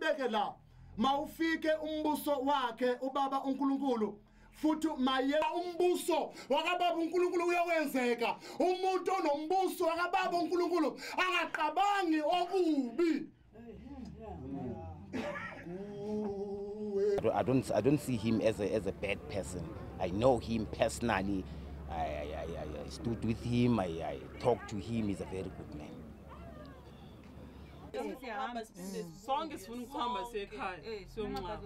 beke la mawufike umbuso wakhe ubaba uNkulunkulu futhi maye umbuso wakababa uNkulunkulu uyokwenzeka umuntu onombuso wakababa uNkulunkulu angaqabangi okubi. I don't I don't see him as a as a bad person. I know him personally. I I, I, I stood with him. I, I talked to him. He's a very good man. sonke sifuna ukuhamba sekhaya siyonqaba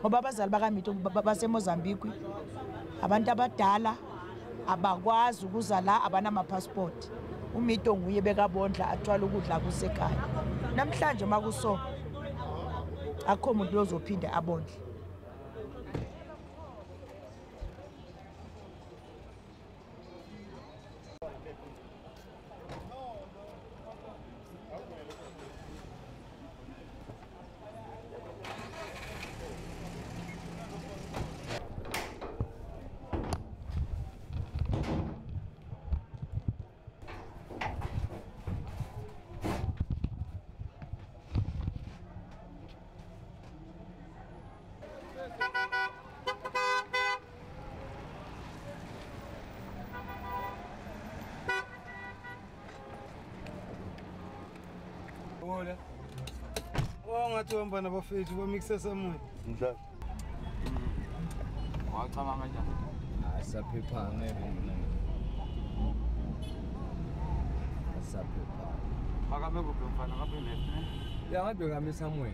ngoba abazali bakamito basemozambique abantu abadala abakwazi ukuza la abanamaphasipoti umito nguye bekabondla athwala ukudla kusekhaya. Namhlanje makuso akho muntu ozophinde abondle. Ola. Wangathi oh, wambana não bamikisasa moya. Mdlalo. Wachama kanjani? Asaphepha ngeke mina. não Makabe kuphi mfana ngabe left ne? Ya ngabe ngami Samuel.